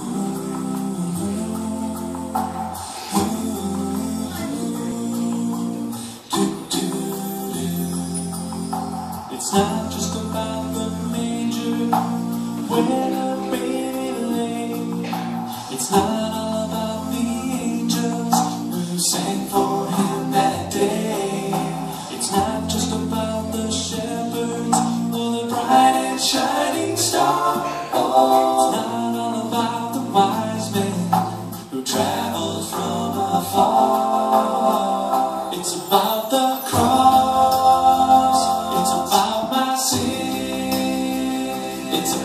It's not just about the major When I've laid. It's not all about the angels who sang for him that day. It's not just about the shepherds or the bright and shining stars.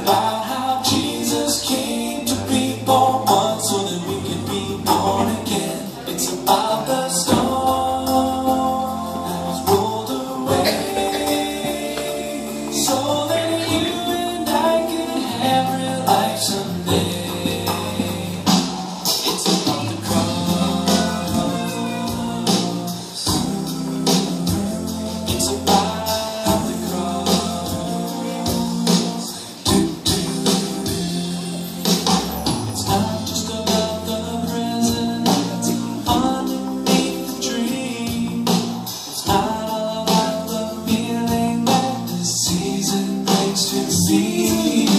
how see.